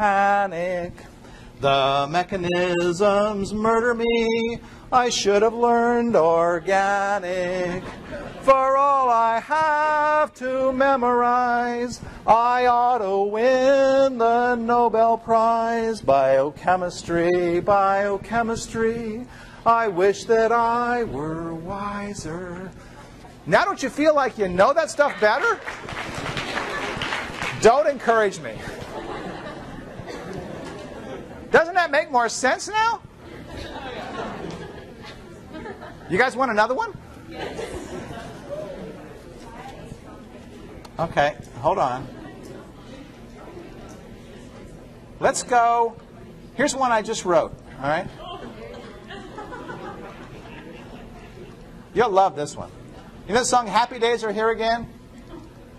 panic. The mechanisms murder me. I should have learned organic. For all I have to memorize, I ought to win the Nobel Prize. Biochemistry, biochemistry. I wish that I were wiser. Now don't you feel like you know that stuff better? Don't encourage me. Doesn't that make more sense now? You guys want another one? Okay, hold on. Let's go. Here's one I just wrote, all right? You'll love this one. You know the song Happy Days Are Here Again?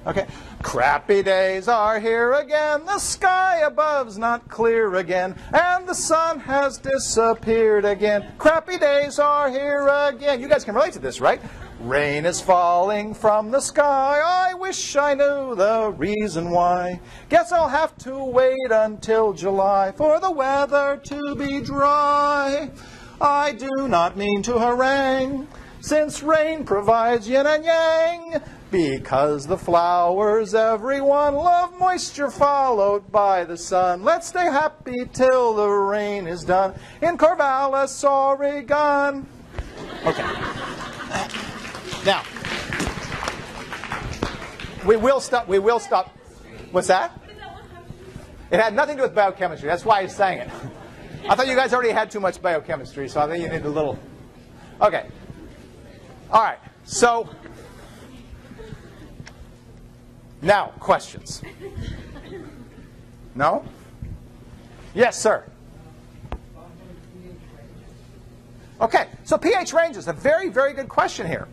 Okay. Crappy days are here again, the sky above's not clear again, and the sun has disappeared again. Crappy days are here again. You guys can relate to this, right? Rain is falling from the sky. I wish I knew the reason why. Guess I'll have to wait until July for the weather to be dry. I do not mean to harangue, since rain provides yin and yang. Because the flowers, everyone love moisture followed by the sun. Let's stay happy till the rain is done in Corvallis, Oregon. Okay. Now, we will stop. We will stop. What's that? It had nothing to do with biochemistry. That's why I sang it. I thought you guys already had too much biochemistry, so I think you need a little. Okay. All right. So. Now, questions? No? Yes, sir. Okay, so pH ranges, a very, very good question here.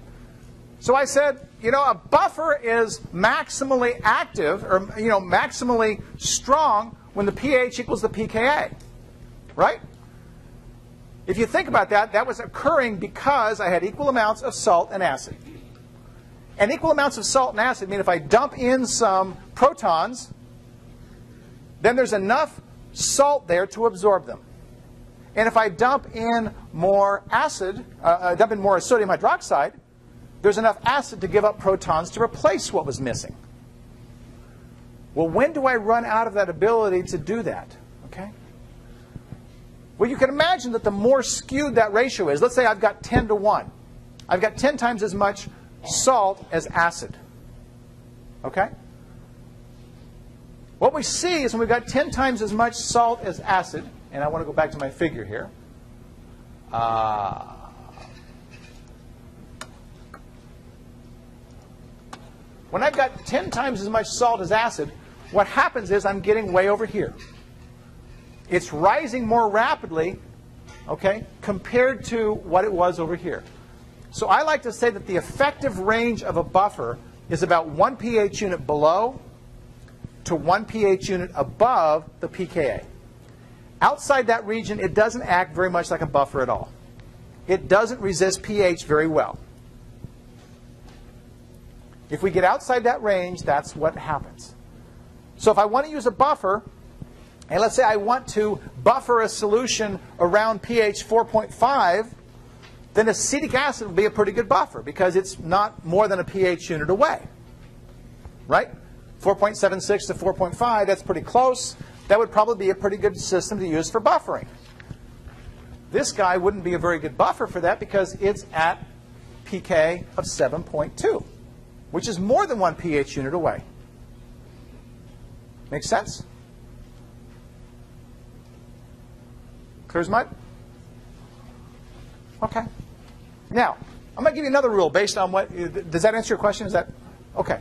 So I said, you know, a buffer is maximally active, or, you know, maximally strong when the pH equals the pKa, right? If you think about that, that was occurring because I had equal amounts of salt and acid. And equal amounts of salt and acid mean if I dump in some protons, then there's enough salt there to absorb them. And if I dump in more acid, uh, uh, dump in more sodium hydroxide, there's enough acid to give up protons to replace what was missing. Well, when do I run out of that ability to do that? Okay. Well, you can imagine that the more skewed that ratio is, let's say I've got 10 to 1. I've got 10 times as much salt as acid. Okay? What we see is when we've got 10 times as much salt as acid, and I want to go back to my figure here. Uh, when I've got 10 times as much salt as acid, what happens is I'm getting way over here. It's rising more rapidly, okay, compared to what it was over here. So I like to say that the effective range of a buffer is about one pH unit below to one pH unit above the pKa. Outside that region, it doesn't act very much like a buffer at all. It doesn't resist pH very well. If we get outside that range, that's what happens. So if I want to use a buffer, and let's say I want to buffer a solution around pH 4.5, then acetic acid would be a pretty good buffer because it's not more than a pH unit away. Right? 4.76 to 4.5, that's pretty close. That would probably be a pretty good system to use for buffering. This guy wouldn't be a very good buffer for that because it's at pK of 7.2, which is more than one pH unit away. Make sense? Clear as mud? Okay. Now, I'm going to give you another rule based on what. Does that answer your question? Is that okay?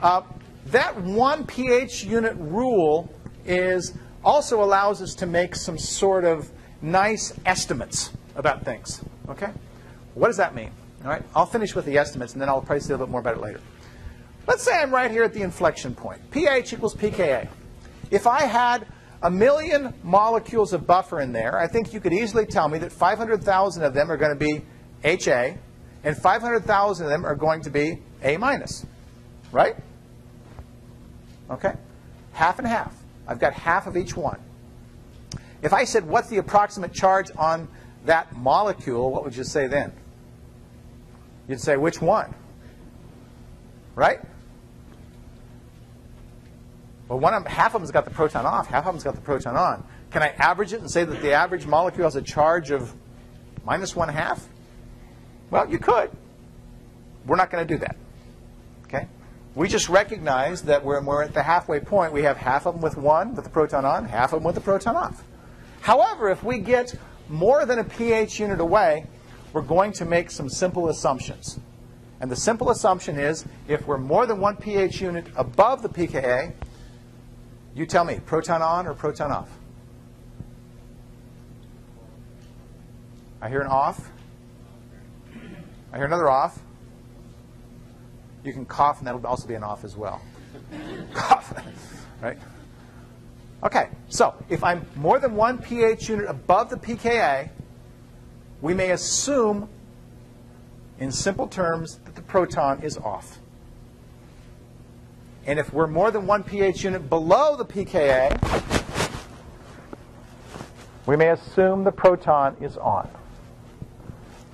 Uh, that one pH unit rule is also allows us to make some sort of nice estimates about things. Okay? What does that mean? All right. I'll finish with the estimates, and then I'll probably say a little bit more about it later. Let's say I'm right here at the inflection point. pH equals pKa. If I had a million molecules of buffer in there, I think you could easily tell me that 500,000 of them are going to be HA, and 500,000 of them are going to be A minus. Right? Okay? Half and half. I've got half of each one. If I said, what's the approximate charge on that molecule, what would you say then? You'd say, which one? Right? Well, one of, them, half of them's got the proton off, half of them's got the proton on. Can I average it and say that the average molecule has a charge of minus one half? Well, you could. We're not going to do that. Okay? We just recognize that when we're at the halfway point, we have half of them with one with the proton on, half of them with the proton off. However, if we get more than a pH unit away, we're going to make some simple assumptions. And the simple assumption is if we're more than one pH unit above the pKa, you tell me, proton on or proton off? I hear an off. I hear another off. You can cough, and that'll also be an off as well. cough, right? Okay, so if I'm more than one pH unit above the pKa, we may assume, in simple terms, that the proton is off. And if we're more than one pH unit below the pKa, we may assume the proton is on.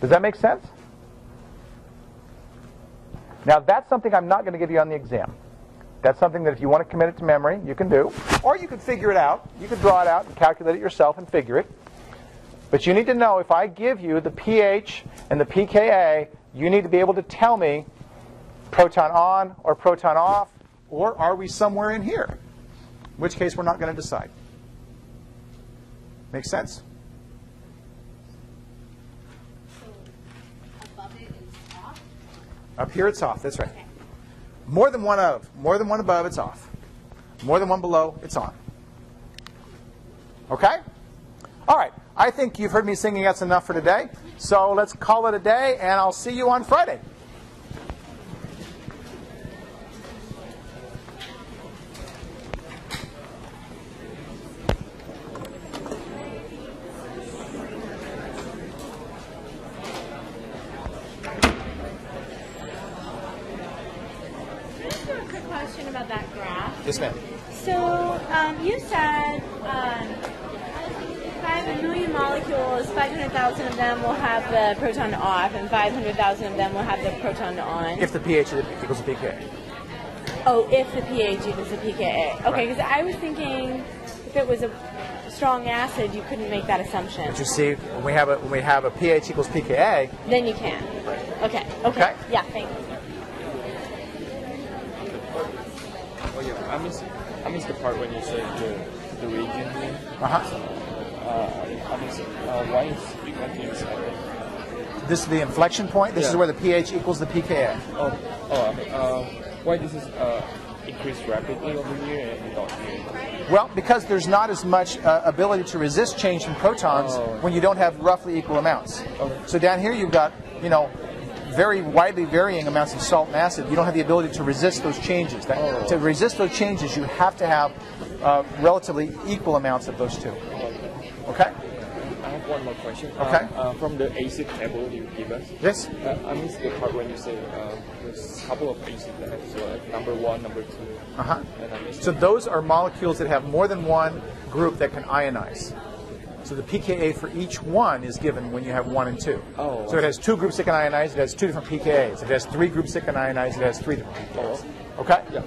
Does that make sense? Now, that's something I'm not going to give you on the exam. That's something that if you want to commit it to memory, you can do. Or you can figure it out. You can draw it out and calculate it yourself and figure it. But you need to know if I give you the pH and the pKa, you need to be able to tell me proton on or proton off, or are we somewhere in here? In which case, we're not going to decide. Make sense? Up here it's off, that's right. More than one of, more than one above, it's off. More than one below, it's on. Okay? All right. I think you've heard me singing that's enough for today. So let's call it a day, and I'll see you on Friday. Yes, ma'am. So um, you said um, five million molecules, 500,000 of them will have the proton off, and 500,000 of them will have the proton on. If the pH equals the pKa. Oh, if the pH equals the pKa. Okay, because I was thinking if it was a strong acid, you couldn't make that assumption. But you see, when we have a when we have a pH equals pKa, then you can. Okay. Okay. Okay. Yeah. Thank you. Oh yeah, I missed I missed the part when you said the the region here. uh-huh. Uh, I missed uh, why is inside? this is the inflection point. This is where the pH equals the pKa. Oh oh uh, why this is uh increased rapidly over here and not here? Well, because there's not as much uh, ability to resist change in protons Oh. when you don't have roughly equal amounts. Okay. So down here you've got, you know, very widely varying amounts of salt and acid. You don't have the ability to resist those changes. That, Oh. To resist those changes, you have to have uh, relatively equal amounts of those two. Okay? I have one more question. Okay. Uh, uh, from the acid table you give us. Yes? Uh, I missed the part when you say uh, there's a couple of acid there. So number one, number two. And I So those are molecules that have more than one group that can ionize. So the pKa for each one is given when you have one and two. Oh, So it has two groups that can ionize. It has two different pKa's. It has three groups that can ionize. It has three different pKa's. Okay? Yeah.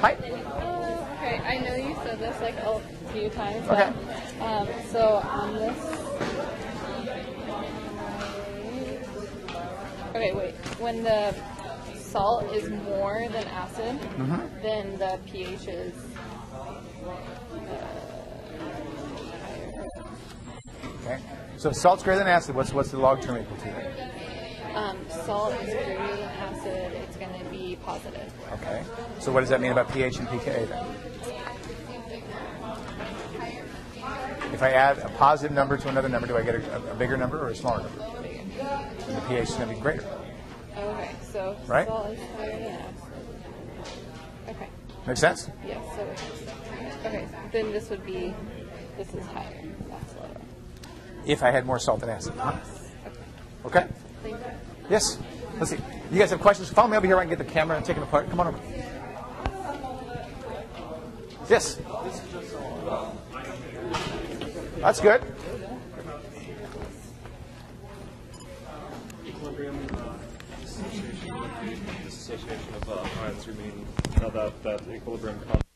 Hi. Oh, okay. I know you said this like a few times. Okay. But, um, so on this. Okay, wait. When the salt is more than acid, Mm-hmm. then the pH is. Okay. So if salt's greater than acid, what's what's the log term equal to? then? Um, salt is greater than acid. It's going to be positive. Okay. So what does that mean about pH and pKa then? If I add a positive number to another number, do I get a, a bigger number or a smaller number? And the pH is going to be greater. Okay, so Right. salt is higher than acid. Okay. Make sense? Yeah, so okay, then this would be this is higher. That's lower if I had more salt than acid. Huh? Okay? Yes? Let's see. You guys have questions? Follow me over here. I can get the camera and take it apart. Come on over. Yes? That's good. Equilibrium uh, association of uh, ions remain, that, equilibrium comes.